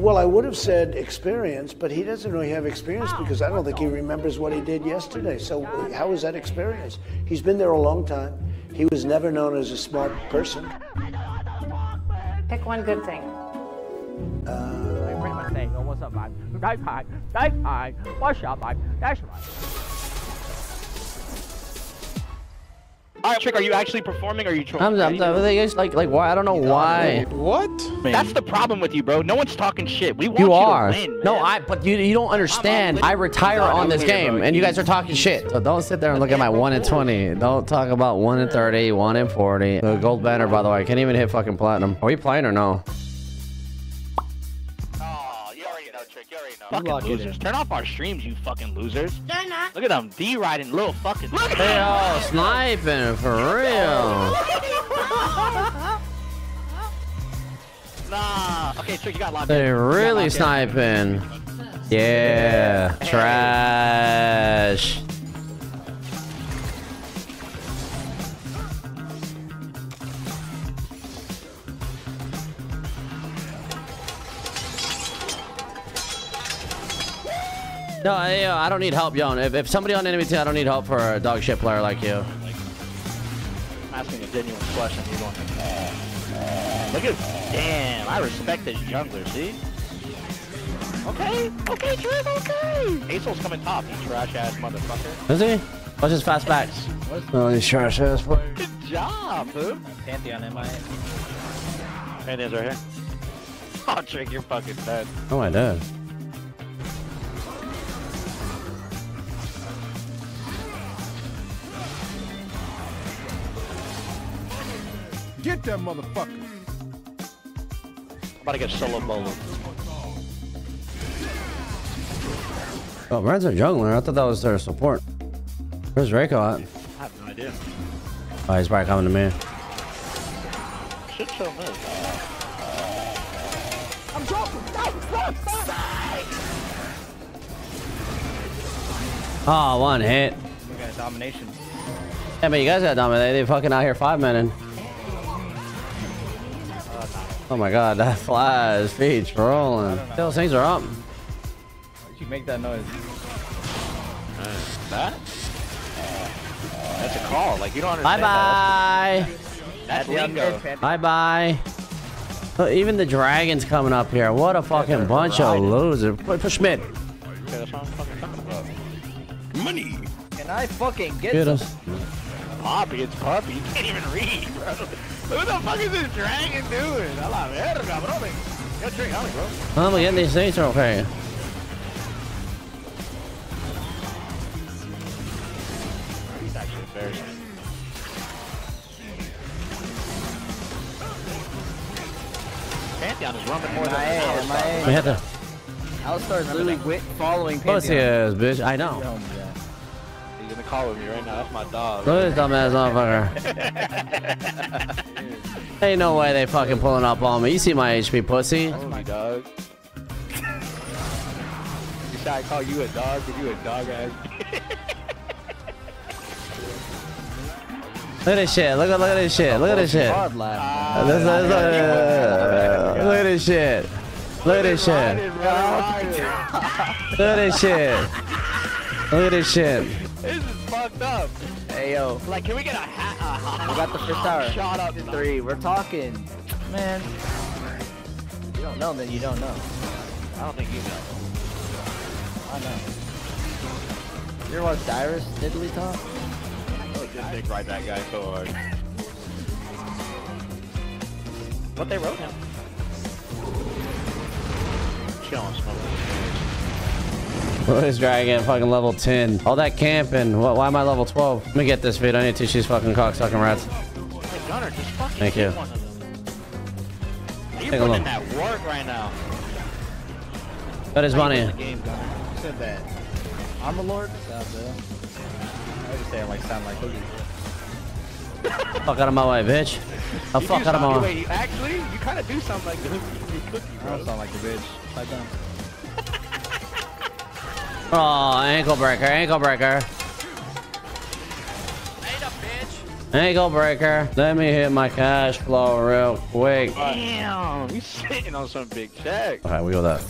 Well, I would have said experience, but he doesn't really have experience ah. because I don't think he remembers what he did yesterday. So, uh, how is that experience? He's been there a long time. He was never known as a smart person. Pick one good thing. pretty much saying, oh, what's up, man? That's fine. That's fine. What's up, man? That's right. All right, Trick, are you actually performing or are you trolling? I'm, I'm, I'm just like, like, why? I don't know why. What? That's the problem with you, bro. No one's talking shit. We want You you, are. to win. No. I. But you, you don't understand. I retire on this game, and you guys are talking shit. So don't sit there and look at my one and twenty. Don't talk about one and thirty, one and forty. The gold banner, by the way, I can't even hit fucking platinum. Are we playing or no? Already know. lock Fucking it losers. Turn off our streams, you fucking losers. Look at them, D riding little fucking. Look at They them. all sniping for real. Nah. Okay, Trick, you got locked They in. Really locked in. sniping. Yeah, trash. No, I, uh, I don't need help, yo. If, if somebody on enemy team, I don't need help for a dog shit player like you. I'm asking a genuine question. You going? Look at. Damn, I respect this jungler. See? Okay, okay, Trick, okay. Acel's coming top. You trash ass motherfucker. Is he? What's his fast backs? Oh, he's trash ass player. Good job, boo. Pantheon in my Pantheon's right here. Oh, Trick, you're fucking dead. Oh, I did. Get that motherfucker. I'm about to get solo bolo. Oh, Red's a jungler. I thought that was their support. Where's Reiko at? I have no idea. Oh, he's probably coming to me. Should show mid. Oh, ah, one hit. We got a domination. Yeah, but you guys got dominated. They fucking out here five minute. Oh my god, that flies. feet trolling. Those things are up. Why'd you make that noise? Uh, that? Uh, that's a call. Like, you don't Bye understand bye. that. That's, that's lingo. Bye bye. Look, even the dragon's coming up here. What a fucking bunch of losers. Push push mid. Okay, that's what I'm fucking about. Money. Can I fucking get Get some? us. Poppy, it's Puppy. You can't even read, bro. What the fuck is this dragon doing? A la verga, bro. Yo, Trick, help bro. I'm getting these things okay. He's actually embarrassing. Pantheon is running more than MIA, an MIA. We have to. Alistar's literally wi- following Pussy Pantheon. ass, bitch. I know. Home, yeah. He's in the car with me right now. That's my dog. Look at this dumbass motherfucker. Ain't no way they fucking pulling up on me. You see my HP, pussy. That's my dog. you said I call you a dog? Did you a dog ass? Look at this shit. Look at look at this shit. Look at this shit. Hard laugh. This- this- look at- this shit. Look at this shit. Look at this shit. Look at this shit. This is fucked up. Hey yo, Like, can we get a hat? A hot, we got the first tower. Shot up. Three. We're talking. Man. You don't know, then you don't know. I don't think you know. I know. You ever watch Dyrus Diddley talk? Oh, just dick ride that guy so hard. What they wrote him? Chilling, smoking. Look at this dragon, fucking level 10. All that camping. Wh- Why am I level 12? Let me get this vid. I need to teach these fucking cocksucking rats. Hey, Gunner, just fucking Thank hit you. one of them. You Take a putting in that work right now. Got his How money. game, Gunner? Who said that? Armor Lord? What's up, I just say it like sound like Hoogie. Fuck out of my way, bitch. The fuck out of my way. Wait, you- actually, you kind of do sound like the cookie, I don't sound like a bitch. Like them. Oh, ankle breaker, ankle breaker. Ankle breaker. Let me hit my cash flow real quick. Damn, he's sitting on some big check. Okay, we go that.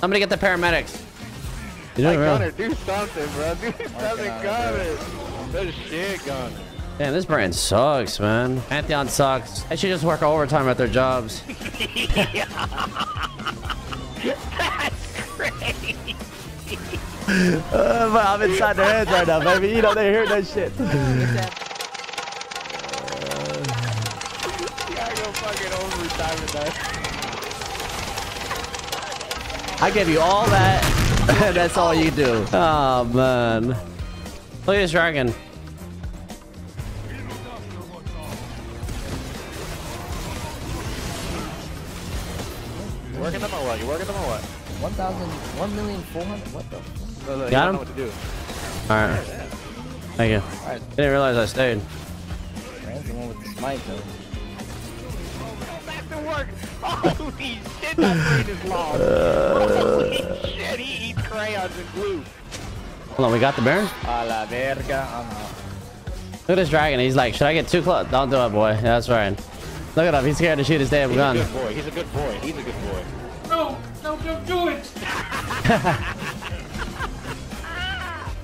Somebody get the paramedics. You Like, doing real? Gunner, do something, bro. Do something, Gunner. This shit, Gunner. Damn, this brand sucks, man. Pantheon sucks. They should just work overtime at their jobs. Uh, but I'm inside their heads right now, baby. You know they hear that shit. You go fucking overtime with that. I give you all that, and that's all you do. Oh man. Look at this dragon. You working them or what? You working them or what? 1,000, 1,400,000, what the? Fuck? Look, look, you Got him? know what to do. All right. Thank you. Alright, Didn't realize I stayed. Rand's the one with the smite though. Back to work. Holy shit, that brain is long. Uh, Holy shit, he eats crayons and glue. Hold on, we got the bear. A la verga, I'm out. Look at this dragon. He's like, should I get too close? Don't do it, boy. Yeah, that's right. Look at him. He's scared to shoot his damn He's gun. a good boy. He's a good boy. He's a good boy.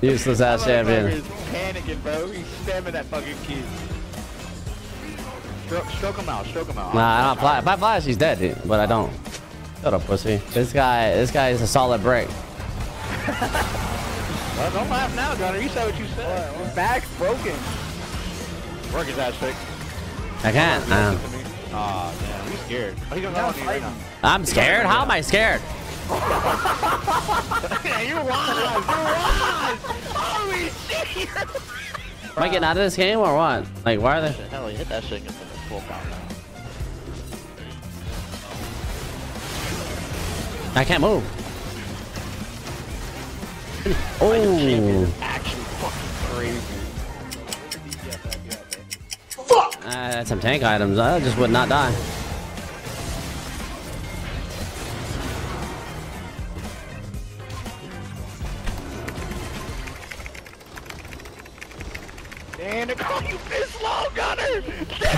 Useless ass champion. He's panicking, bro. He's stabbing that fucking kid. Stroke, stroke him out. Stroke him out. Nah, I don't fly. If I flash, he's dead, dude. But I don't. Shut up, pussy. This guy, this guy is a solid break. Well, don't laugh now, Gunner. You said what you said. His back's broken. Work his ass trick. I can't. Nah. Aw, damn. He's scared. Oh, he's gonna go right now. I'm scared. How am I scared? Yeah, you're wise. You're wise. Holy shit. Am I getting out of this game or what? Like, why are they? Hell, you hit that shit and get the full count now. I can't move. Oh, Actually fucking crazy. Ah, I had some tank items. I just would not die.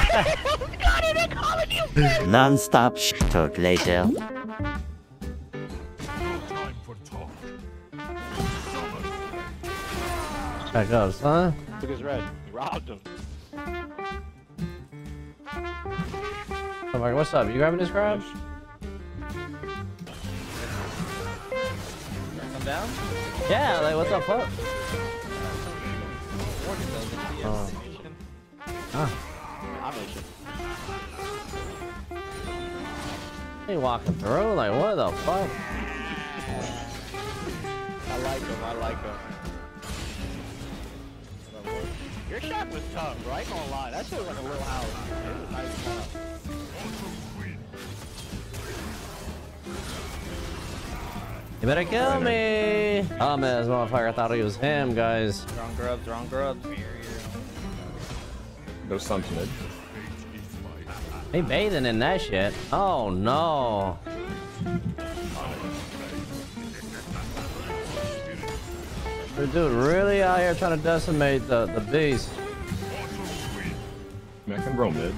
Non-stop sh talk later. Back up, son. Look his red. He robbed him. Oh I'm like, what's up? You grabbing this crab? Come down? Yeah, like, what's up, fuck? Oh. Huh. I'm Asian. He walking through? Like, what the fuck? I like him. I like him. Your shot was tough, bro. I ain't gonna lie. That shit was like a little house. It was nice shot. You better kill me! Oh man, this motherfucker thought he was him, guys. Wrong grubs, wrong grubs. No stunts He bathing in that shit. Oh no. Dude really out here trying to decimate the, the beast. I can roam mid.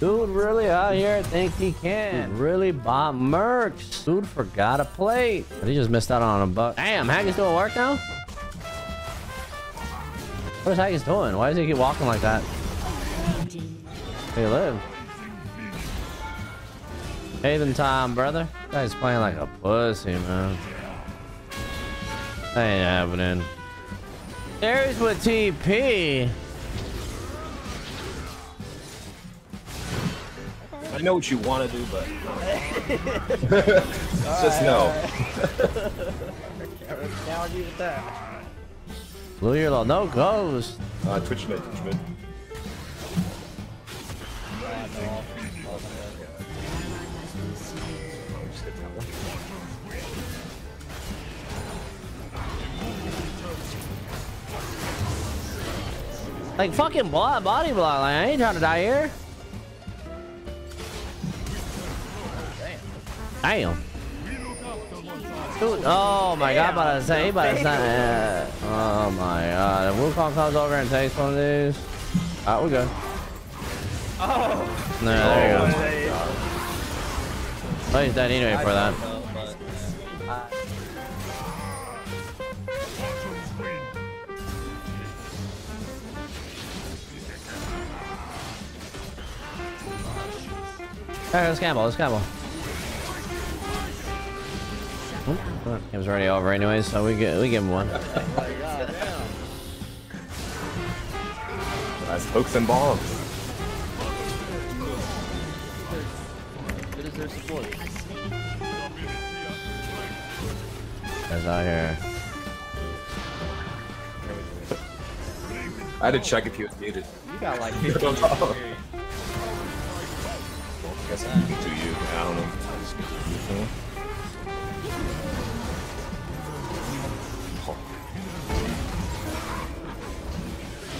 Dude really out here think he can. Dude really bought mercs. Dude forgot a plate. He just missed out on a buck. Damn, Haggis doing work now? What is Haggis doing? Why does he keep walking like that? Where you live? Haven time, brother. Guy's playing like a pussy, man. That ain't happening. There's with TP. I know what you want to do, but just no. Challenge you with that. Blue Yellow, no ghost. Uh, Twitch mid, Twitch mid. Like fucking blood, body block. Like I ain't trying to die here. Damn. Dude, oh my god, about to say, he about to say, uh, oh my god. If Wukong comes over and takes one of these. Alright, we're good. Oh. No, there you go. Hey. Oh, he's dead anyway for that. Alright, let's gamble, let's gamble. Oh, it was already over anyway, so we get, we give him one. That's hooks and balls. Good as their support. Guys out here. I had to check if he was muted. You got like 15 guess I'm muted to you. I don't know.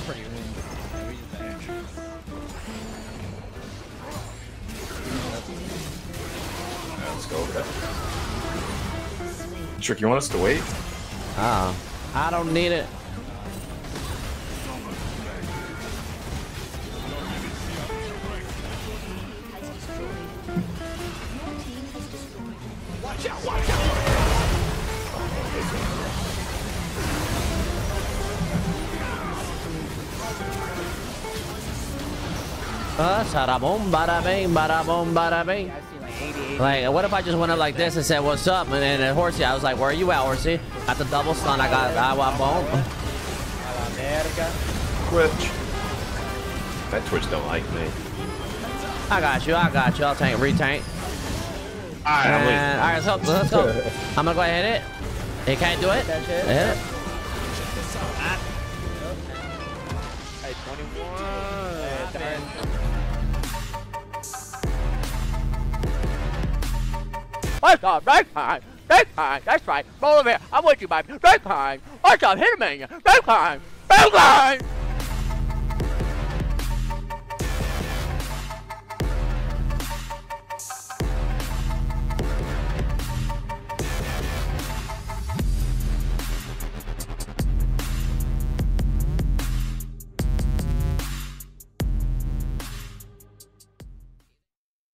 Pretty win. Just back. Yeah, let's go. Okay. Trick, you want us to wait? Oh. I don't need it. Sada boom, bada bing, bada boom, bada bing. Like what if I just went up like this and said, "What's up?" And then Horsey, I was like, "Where are you at, Horsey?" At the double stun. I got agua bomb. America. Twitch. That Twitch don't like me. I got you. I got you. I'll tank, retank. Alright, I'm. And, all right, let's go. Let's go. I'm gonna go ahead and hit it. It can't do it. That. Hit it. Hey, 21. What's up? Next time. Next time. That's right. Roll over here. I'm with you, baby. Next time. What's up? Hit him in you. Next time. Next time.